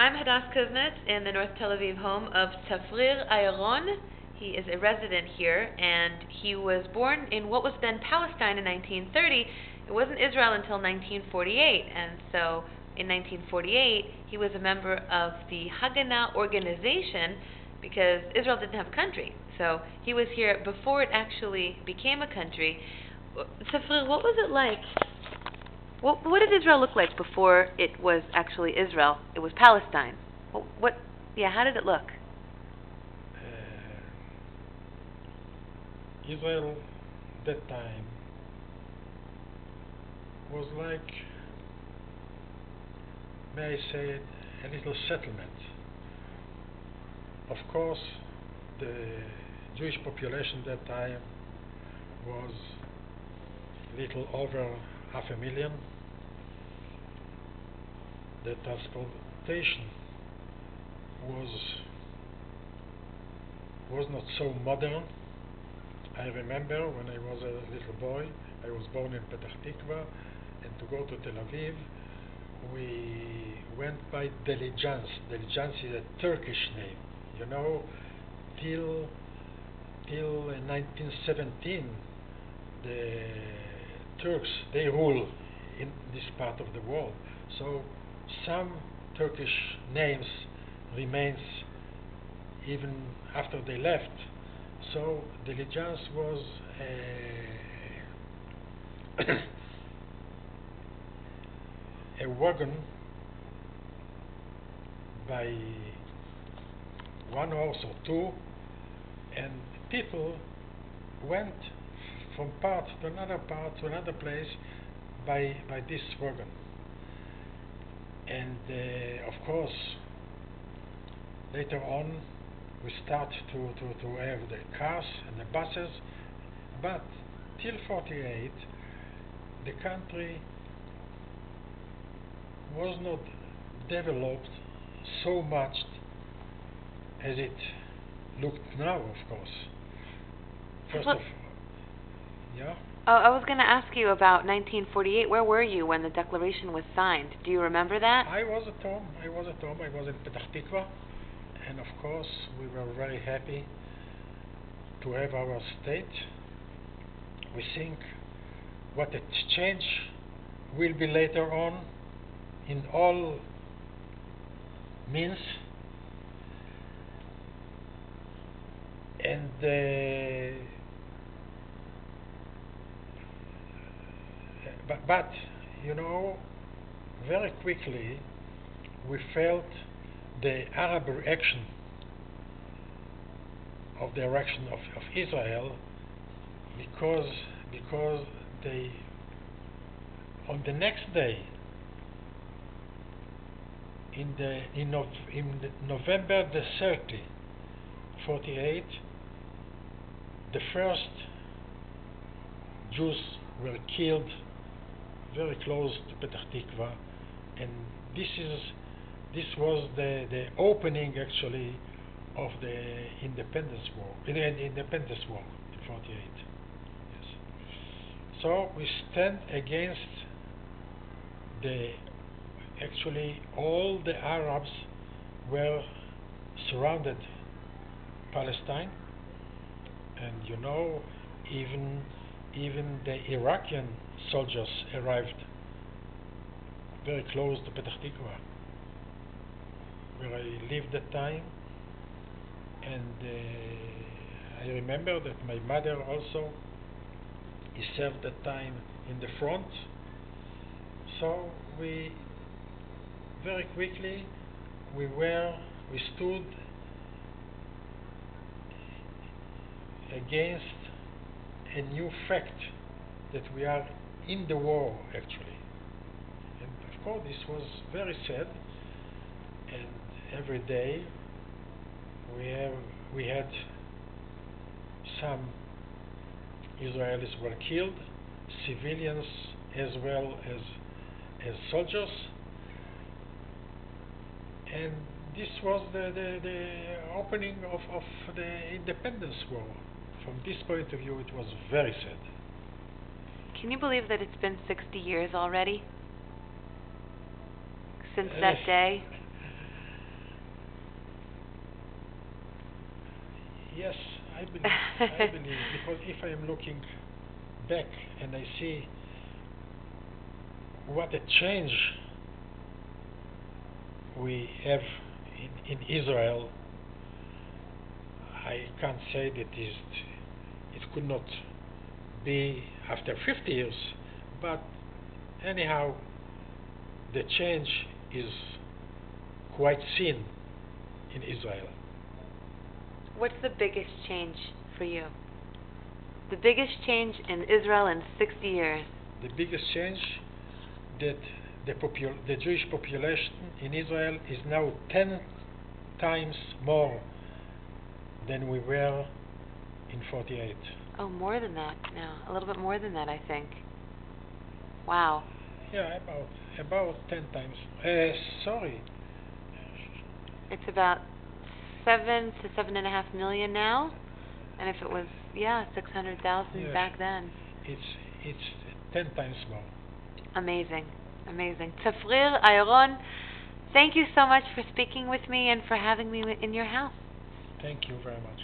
I'm Hadas Kuznits in the North Tel Aviv home of Tafrir Eirron. He is a resident here, and he was born in what was then Palestine in 1930. It wasn't Israel until 1948, and so in 1948 he was a member of the Haganah organization because Israel didn't have a country. So he was here before it actually became a country. Tafrir, what was it like what, what did Israel look like before it was actually Israel? It was Palestine. What, what yeah, how did it look? Uh, Israel that time was like, may I say a little settlement. Of course, the Jewish population that time was little over half a million. The transportation was was not so modern. I remember when I was a little boy, I was born in Petah Tikva, and to go to Tel Aviv, we went by diligence. Diligence is a Turkish name, you know. Till till 1917, the Turks, they rule in this part of the world. So some Turkish names remains even after they left. So diligence was a, a wagon by one horse or two, and people went from part to another part to another place by by this wagon. And uh, of course, later on, we start to, to, to have the cars and the buses, but till 48, the country was not developed so much as it looked now, of course. First Well- of yeah. Oh, I was going to ask you about 1948. Where were you when the declaration was signed? Do you remember that? I was at home. I was at home. I was in Petah Tikva, and of course we were very happy to have our state. We think what a change will be later on in all means, and. Uh, but, but you know, very quickly we felt the Arab reaction of the reaction of, of Israel because because they on the next day in the in, Nov- in the November the 30 48 the first Jews were killed very close to Petah Tikva, and this is this was the, the opening actually of the independence war, in the independence war in 48. Yes. So we stand against the actually all the Arabs were surrounded Palestine, and you know even even the Iraqian soldiers arrived very close to Petah Tikva, where I lived at that time. And uh, I remember that my mother also he served that time in the front. So we very quickly we were we stood against a new fact that we are in the war actually. And of course this was very sad and every day we have we had some Israelis were killed, civilians as well as as soldiers and this was the, the, the opening of, of the independence war. From this point of view it was very sad. Can you believe that it's been 60 years already? Since that day? Yes, I believe, I believe because if I am looking back and I see what a change we have in, in Israel, I can't say that it, it could not be after 50 years, but anyhow, the change is quite seen in Israel. What's the biggest change for you? The biggest change in Israel in 60 years. The biggest change that the, popul- the Jewish population in Israel is now 10 times more than we were in 48. Oh, more than that now. A little bit more than that, I think. Wow. Yeah, about about 10 times. Uh, sorry. It's about seven to seven and a half million now. And if it was, yeah, 600,000 Yes. back then. It's it's 10 times more. Amazing. Amazing. Tafrir Eirron, thank you so much for speaking with me and for having me in your house. Thank you very much.